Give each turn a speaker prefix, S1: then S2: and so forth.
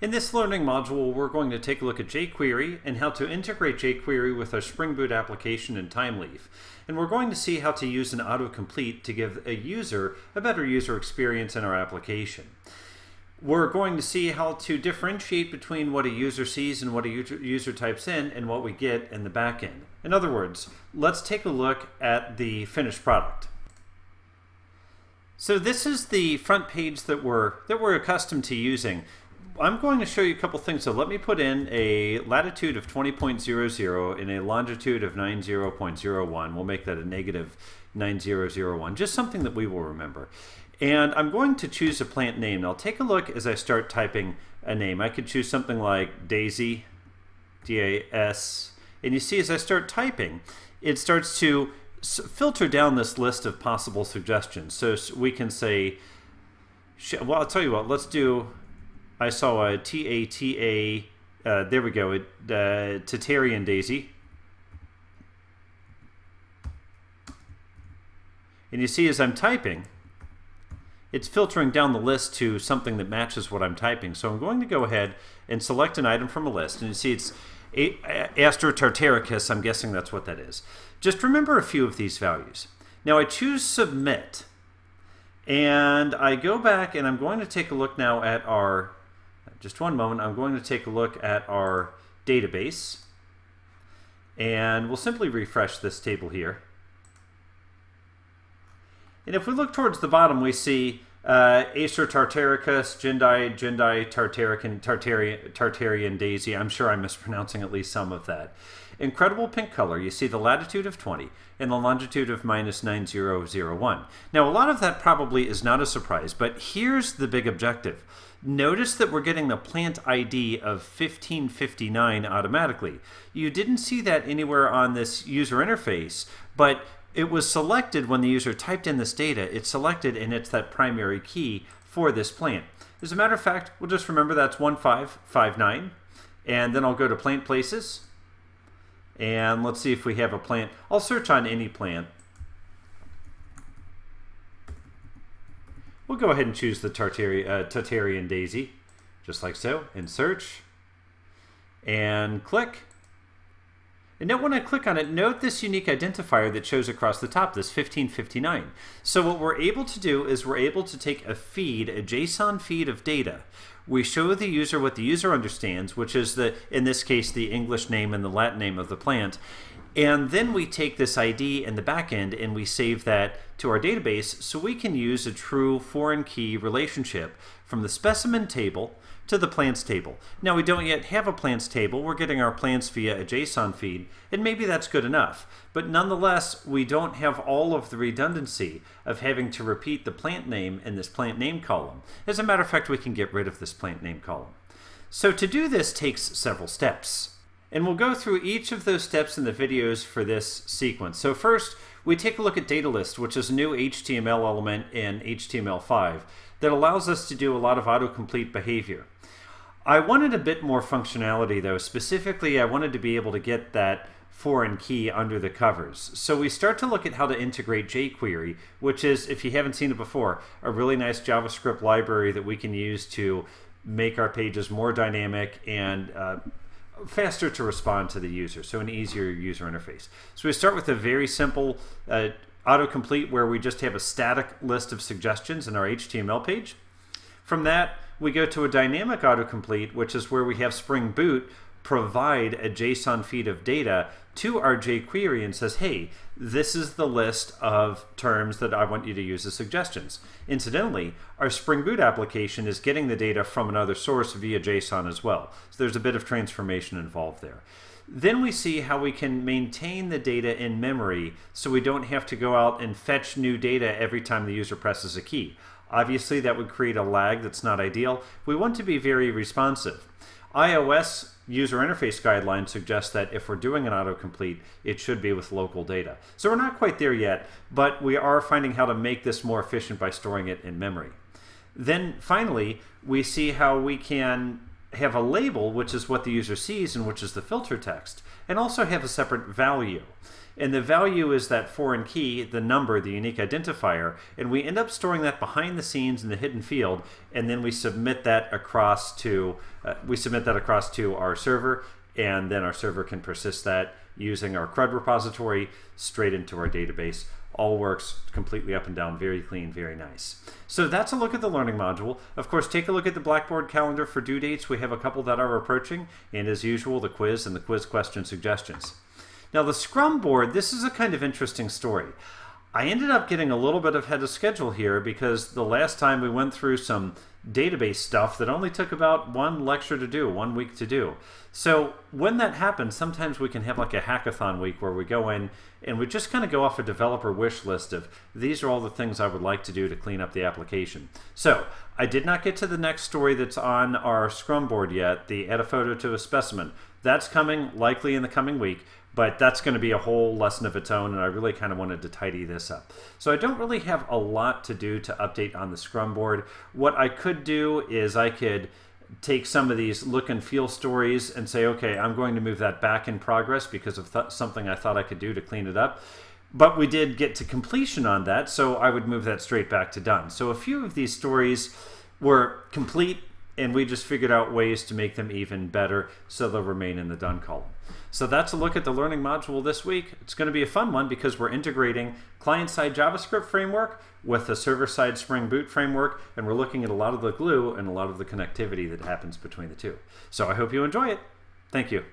S1: In this learning module, we're going to take a look at jQuery and how to integrate jQuery with our Spring Boot application in Thymeleaf. And we're going to see how to use an autocomplete to give a user a better user experience in our application. We're going to see how to differentiate between what a user sees and what a user types in and what we get in the backend. In other words, let's take a look at the finished product. So this is the front page that we're, that we're accustomed to using. I'm going to show you a couple things. So let me put in a latitude of 20.00 and a longitude of 90.01. We'll make that a negative 9001, just something that we will remember. And I'm going to choose a plant name. Now take a look as I start typing a name. I could choose something like Daisy, D-A-S, and you see as I start typing, it starts to filter down this list of possible suggestions. So we can say, well, I'll tell you what, let's do I saw a T A T A. Uh, there we go. Uh, Tatarian daisy. And you see as I'm typing, it's filtering down the list to something that matches what I'm typing. So I'm going to go ahead and select an item from a list. And you see it's Astrotartaricus. I'm guessing that's what that is. Just remember a few of these values. Now I choose Submit. And I go back and I'm going to take a look now at our just one moment, I'm going to take a look at our database. And we'll simply refresh this table here. And if we look towards the bottom, we see uh, Acer Tartaricus, Gendai, Gendai, Tartarican, Tartarian, Tartarian Daisy. I'm sure I'm mispronouncing at least some of that. Incredible pink color. You see the latitude of 20 and the longitude of minus 9001. Now, a lot of that probably is not a surprise, but here's the big objective. Notice that we're getting the plant ID of 1559 automatically. You didn't see that anywhere on this user interface, but it was selected when the user typed in this data. It's selected and it's that primary key for this plant. As a matter of fact, we'll just remember that's 1559. And then I'll go to plant places. And let's see if we have a plant. I'll search on any plant. We'll go ahead and choose the Tartari uh, Tartarian daisy, just like so, and search, and click. And now when I click on it, note this unique identifier that shows across the top, this 1559. So what we're able to do is we're able to take a feed, a JSON feed of data. We show the user what the user understands, which is the, in this case, the English name and the Latin name of the plant. And then we take this ID in the backend and we save that to our database so we can use a true foreign key relationship from the specimen table to the plants table. Now we don't yet have a plants table, we're getting our plants via a JSON feed, and maybe that's good enough. But nonetheless, we don't have all of the redundancy of having to repeat the plant name in this plant name column. As a matter of fact, we can get rid of this plant name column. So to do this takes several steps. And we'll go through each of those steps in the videos for this sequence. So first, we take a look at data list, which is a new HTML element in HTML5 that allows us to do a lot of autocomplete behavior. I wanted a bit more functionality though. Specifically, I wanted to be able to get that foreign key under the covers. So we start to look at how to integrate jQuery, which is, if you haven't seen it before, a really nice JavaScript library that we can use to make our pages more dynamic and uh, faster to respond to the user, so an easier user interface. So we start with a very simple uh, autocomplete where we just have a static list of suggestions in our HTML page. From that, we go to a dynamic autocomplete, which is where we have Spring Boot provide a JSON feed of data to our jQuery and says, hey, this is the list of terms that I want you to use as suggestions. Incidentally, our Spring Boot application is getting the data from another source via JSON as well. So there's a bit of transformation involved there. Then we see how we can maintain the data in memory so we don't have to go out and fetch new data every time the user presses a key. Obviously, that would create a lag that's not ideal. We want to be very responsive. iOS user interface guidelines suggest that if we're doing an autocomplete, it should be with local data. So we're not quite there yet, but we are finding how to make this more efficient by storing it in memory. Then finally, we see how we can have a label, which is what the user sees and which is the filter text. And also have a separate value. And the value is that foreign key, the number, the unique identifier, and we end up storing that behind the scenes in the hidden field, and then we submit that across to uh, we submit that across to our server, and then our server can persist that using our CRUD repository straight into our database. All works completely up and down, very clean, very nice. So that's a look at the learning module. Of course, take a look at the Blackboard calendar for due dates. We have a couple that are approaching, and as usual, the quiz and the quiz question suggestions. Now, the Scrum board, this is a kind of interesting story. I ended up getting a little bit ahead of schedule here because the last time we went through some database stuff that only took about one lecture to do, one week to do. So when that happens, sometimes we can have like a hackathon week where we go in and we just kind of go off a developer wish list of these are all the things I would like to do to clean up the application. So I did not get to the next story that's on our Scrum board yet, the add a photo to a specimen. That's coming likely in the coming week but that's going to be a whole lesson of its own and i really kind of wanted to tidy this up. So i don't really have a lot to do to update on the scrum board. What i could do is i could take some of these look and feel stories and say okay i'm going to move that back in progress because of th- something i thought i could do to clean it up. But we did get to completion on that so i would move that straight back to done. So a few of these stories were complete and we just figured out ways to make them even better so they'll remain in the done column so that's a look at the learning module this week. It's going to be a fun one because we're integrating client-side JavaScript framework with the server-side Spring Boot framework, and we're looking at a lot of the glue and a lot of the connectivity that happens between the two. So I hope you enjoy it. Thank you.